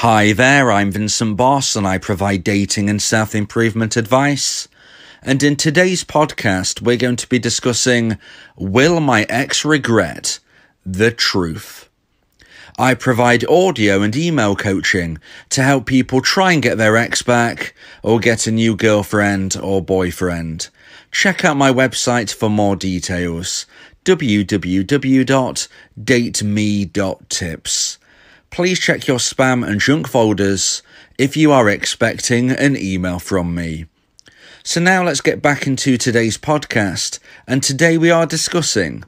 Hi there, I'm Vincent Bos and I provide dating and self improvement advice. And in today's podcast, we're going to be discussing Will My Ex Regret the Truth? I provide audio and email coaching to help people try and get their ex back or get a new girlfriend or boyfriend. Check out my website for more details www.dateme.tips please check your spam and junk folders if you are expecting an email from me. So now let's get back into today's podcast, and today we are discussing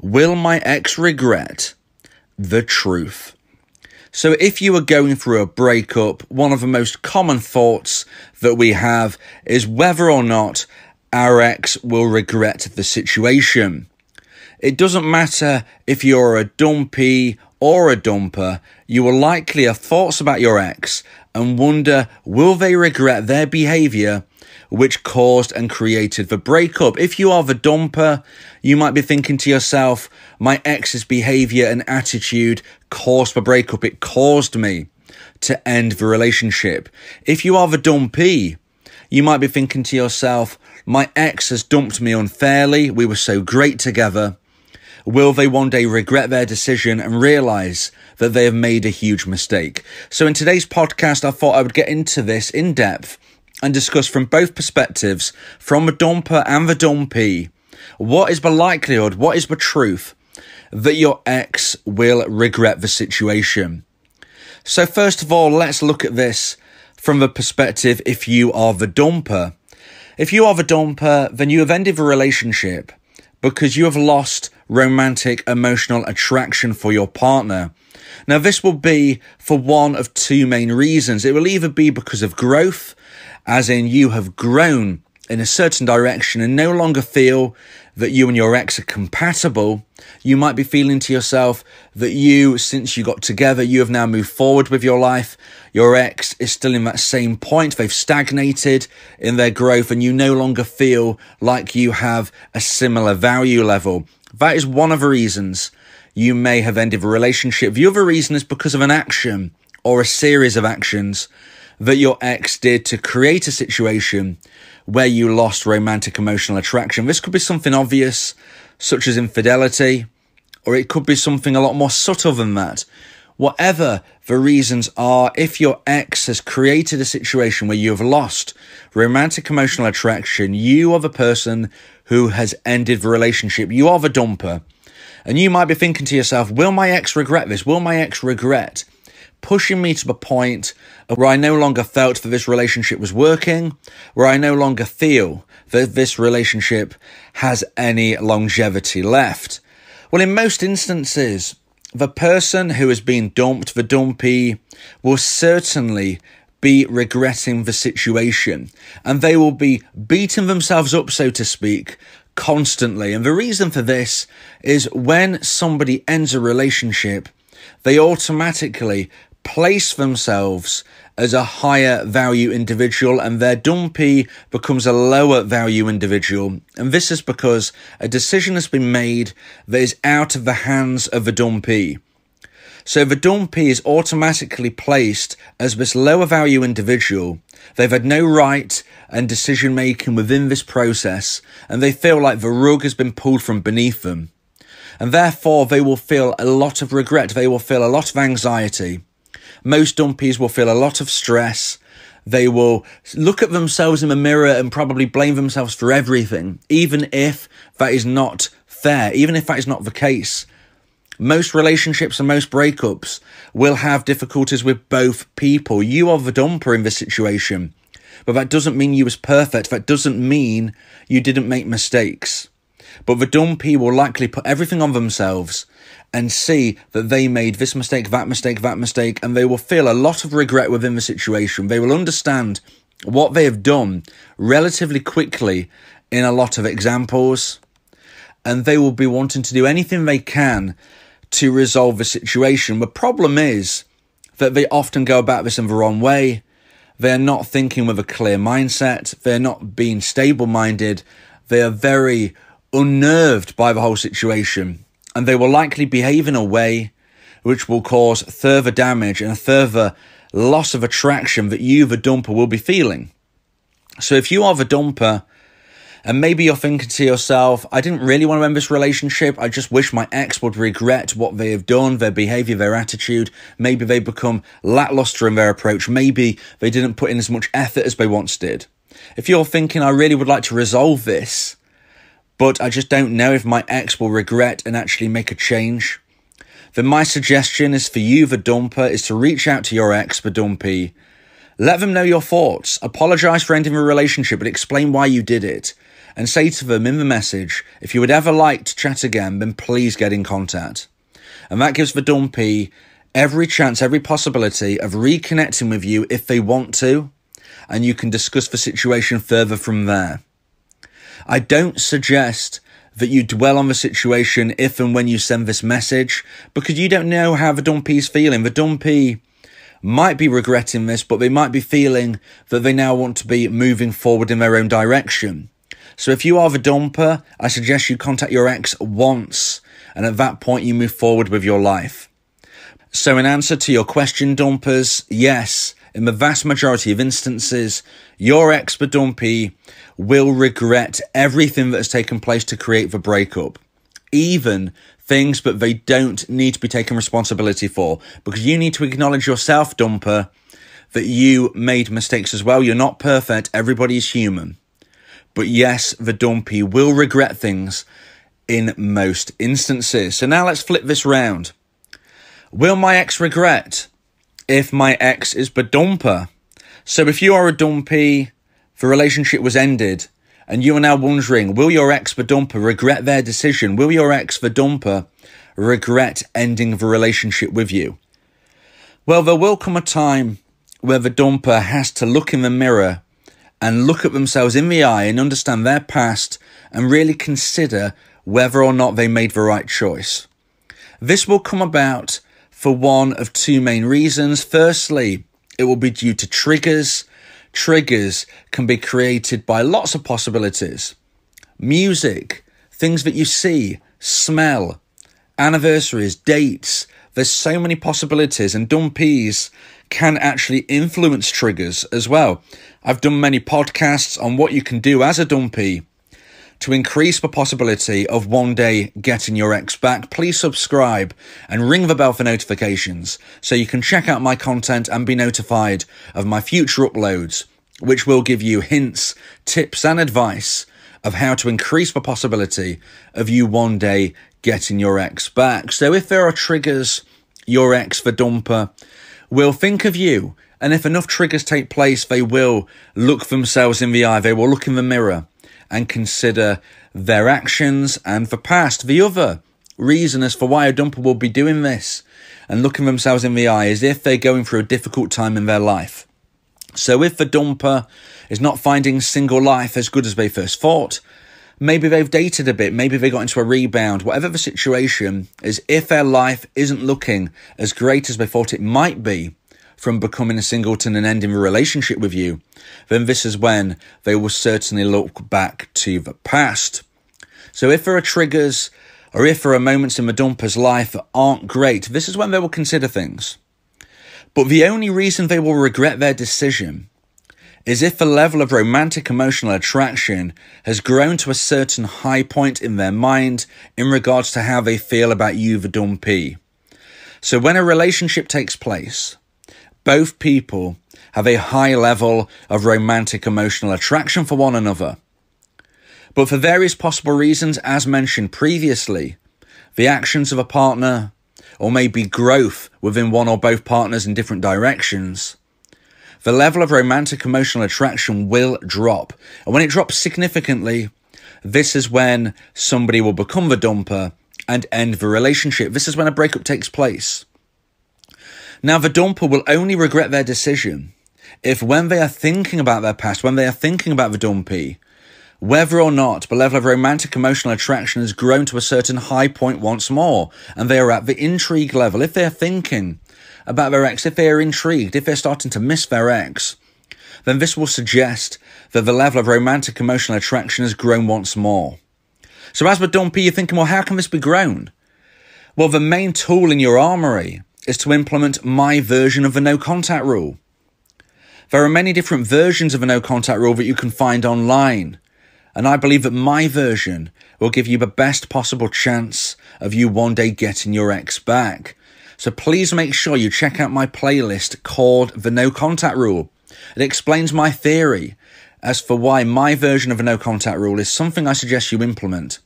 Will my ex regret the truth? So, if you are going through a breakup, one of the most common thoughts that we have is whether or not our ex will regret the situation. It doesn't matter if you're a dumpee or a dumper, you will likely have thoughts about your ex and wonder will they regret their behavior which caused and created the breakup. If you are the dumper, you might be thinking to yourself, my ex's behavior and attitude caused the breakup. It caused me to end the relationship. If you are the dumpee, you might be thinking to yourself, my ex has dumped me unfairly. We were so great together. Will they one day regret their decision and realize that they have made a huge mistake? So, in today's podcast, I thought I would get into this in depth and discuss from both perspectives, from the dumper and the dumpee, what is the likelihood, what is the truth that your ex will regret the situation. So, first of all, let's look at this from the perspective if you are the dumper. If you are the dumper, then you have ended the relationship because you have lost romantic emotional attraction for your partner. Now, this will be for one of two main reasons. It will either be because of growth, as in you have grown in a certain direction and no longer feel that you and your ex are compatible, you might be feeling to yourself that you, since you got together, you have now moved forward with your life. Your ex is still in that same point. They've stagnated in their growth and you no longer feel like you have a similar value level. That is one of the reasons you may have ended a relationship. The other reason is because of an action or a series of actions that your ex did to create a situation where you lost romantic emotional attraction. This could be something obvious, such as infidelity, or it could be something a lot more subtle than that. Whatever the reasons are, if your ex has created a situation where you have lost romantic emotional attraction, you are the person who has ended the relationship. You are the dumper. And you might be thinking to yourself, will my ex regret this? Will my ex regret pushing me to the point where I no longer felt that this relationship was working, where I no longer feel that this relationship has any longevity left? Well, in most instances, the person who has been dumped, the dumpee, will certainly be regretting the situation and they will be beating themselves up, so to speak, constantly. And the reason for this is when somebody ends a relationship, they automatically place themselves as a higher value individual and their dumpee becomes a lower value individual. And this is because a decision has been made that is out of the hands of the dumpee. So the dumpee is automatically placed as this lower value individual. They've had no right and decision making within this process, and they feel like the rug has been pulled from beneath them. And therefore, they will feel a lot of regret, they will feel a lot of anxiety. Most dumpees will feel a lot of stress. They will look at themselves in the mirror and probably blame themselves for everything, even if that is not fair, even if that is not the case. Most relationships and most breakups will have difficulties with both people. You are the dumper in this situation, but that doesn't mean you was perfect. That doesn't mean you didn't make mistakes. But the dumpee will likely put everything on themselves and see that they made this mistake, that mistake, that mistake, and they will feel a lot of regret within the situation. They will understand what they have done relatively quickly in a lot of examples, and they will be wanting to do anything they can to resolve the situation. The problem is that they often go about this in the wrong way. They're not thinking with a clear mindset. They're not being stable minded. They are very unnerved by the whole situation and they will likely behave in a way which will cause further damage and further loss of attraction that you, the dumper, will be feeling. So if you are the dumper, and maybe you're thinking to yourself, I didn't really want to end this relationship. I just wish my ex would regret what they have done, their behavior, their attitude. Maybe they become lackluster in their approach. Maybe they didn't put in as much effort as they once did. If you're thinking, I really would like to resolve this, but I just don't know if my ex will regret and actually make a change, then my suggestion is for you, the dumper, is to reach out to your ex, the dumpee. Let them know your thoughts. Apologize for ending the relationship, but explain why you did it. And say to them in the message, if you would ever like to chat again, then please get in contact. And that gives the dumpee every chance, every possibility of reconnecting with you if they want to. And you can discuss the situation further from there. I don't suggest that you dwell on the situation if and when you send this message because you don't know how the dumpee is feeling. The dumpee might be regretting this, but they might be feeling that they now want to be moving forward in their own direction. So if you are the dumper, I suggest you contact your ex once and at that point you move forward with your life. So in answer to your question, dumpers, yes, in the vast majority of instances, your ex dumpee will regret everything that has taken place to create the breakup, even things that they don't need to be taken responsibility for, because you need to acknowledge yourself, dumper, that you made mistakes as well. You're not perfect. Everybody is human. But yes, the dumpee will regret things in most instances. So now let's flip this round. Will my ex regret if my ex is dumper? So if you are a dumpee the relationship was ended and you are now wondering, will your ex the regret their decision? Will your ex the dumper regret ending the relationship with you? Well, there will come a time where the dumper has to look in the mirror and look at themselves in the eye and understand their past and really consider whether or not they made the right choice. This will come about for one of two main reasons. Firstly, it will be due to triggers triggers can be created by lots of possibilities. Music, things that you see, smell, anniversaries, dates. There's so many possibilities, and dumpees can actually influence triggers as well. I've done many podcasts on what you can do as a dumpee to increase the possibility of one day getting your ex back, please subscribe and ring the bell for notifications so you can check out my content and be notified of my future uploads, which will give you hints, tips, and advice of how to increase the possibility of you one day getting your ex back. So if there are triggers, your ex for dumper will think of you. And if enough triggers take place, they will look themselves in the eye. They will look in the mirror and consider their actions and the past. The other reason as for why a dumper will be doing this and looking themselves in the eye is if they're going through a difficult time in their life. So if the dumper is not finding single life as good as they first thought, maybe they've dated a bit, maybe they got into a rebound, whatever the situation is, if their life isn't looking as great as they thought it might be, from becoming a singleton and ending a relationship with you, then this is when they will certainly look back to the past. So if there are triggers or if there are moments in the dumper's life that aren't great, this is when they will consider things. But the only reason they will regret their decision is if the level of romantic emotional attraction has grown to a certain high point in their mind in regards to how they feel about you, the dumpee. So when a relationship takes place, both people have a high level of romantic emotional attraction for one another. But for various possible reasons, as mentioned previously, the actions of a partner, or maybe growth within one or both partners in different directions, the level of romantic emotional attraction will drop. And when it drops significantly, this is when somebody will become the dumper and end the relationship. This is when a breakup takes place. Now, the dumper will only regret their decision if, when they are thinking about their past, when they are thinking about the dumpee, whether or not the level of romantic emotional attraction has grown to a certain high point once more, and they are at the intrigue level, if they're thinking about their ex, if they are intrigued, if they're starting to miss their ex, then this will suggest that the level of romantic emotional attraction has grown once more. So as with dumpee, you're thinking, well, how can this be grown? Well, the main tool in your armory is to implement my version of the no contact rule. There are many different versions of a no contact rule that you can find online. And I believe that my version will give you the best possible chance of you one day getting your ex back. So please make sure you check out my playlist called The No Contact Rule. It explains my theory as for why my version of a no contact rule is something I suggest you implement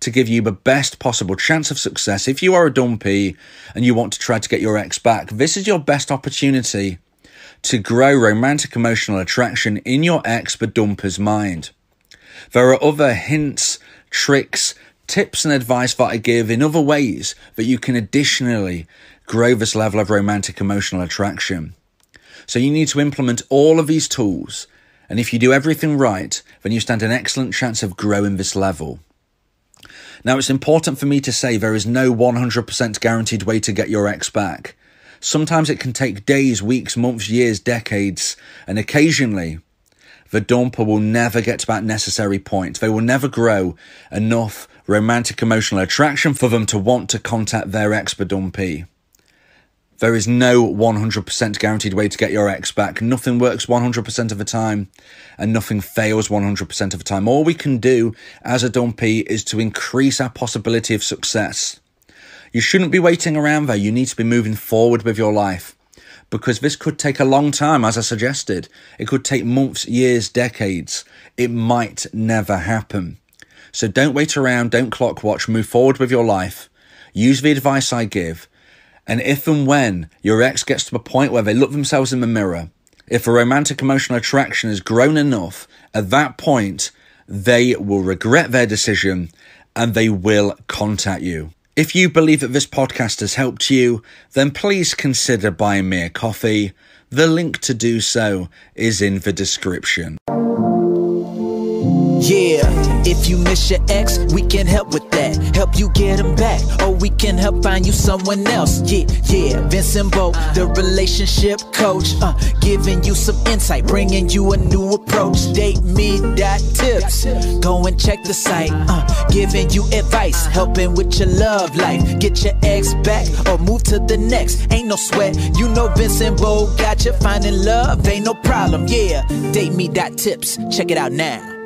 to give you the best possible chance of success. If you are a dumpee and you want to try to get your ex back, this is your best opportunity to grow romantic emotional attraction in your ex the dumper's mind. There are other hints, tricks, tips, and advice that I give in other ways that you can additionally grow this level of romantic emotional attraction. So you need to implement all of these tools. And if you do everything right, then you stand an excellent chance of growing this level. Now, it's important for me to say there is no 100% guaranteed way to get your ex back. Sometimes it can take days, weeks, months, years, decades, and occasionally the dumper will never get to that necessary point. They will never grow enough romantic emotional attraction for them to want to contact their ex dumpee. There is no 100% guaranteed way to get your ex back. Nothing works 100% of the time and nothing fails 100% of the time. All we can do as a dumpee is to increase our possibility of success. You shouldn't be waiting around there. You need to be moving forward with your life because this could take a long time, as I suggested. It could take months, years, decades. It might never happen. So don't wait around, don't clock watch, move forward with your life. Use the advice I give. And if and when your ex gets to the point where they look themselves in the mirror, if a romantic emotional attraction has grown enough, at that point, they will regret their decision and they will contact you. If you believe that this podcast has helped you, then please consider buying me a coffee. The link to do so is in the description. Yeah, if you miss your ex, we can help with that. Help you get him back, or we can help find you someone else. Yeah, yeah, Vincent Bos, the relationship coach, uh, giving you some insight, bringing you a new approach. Date me that tips. Go and check the site, uh, giving you advice, helping with your love life. Get your ex back or move to the next. Ain't no sweat, you know Vincent Bos got you finding love, ain't no problem. Yeah, date me that tips. Check it out now.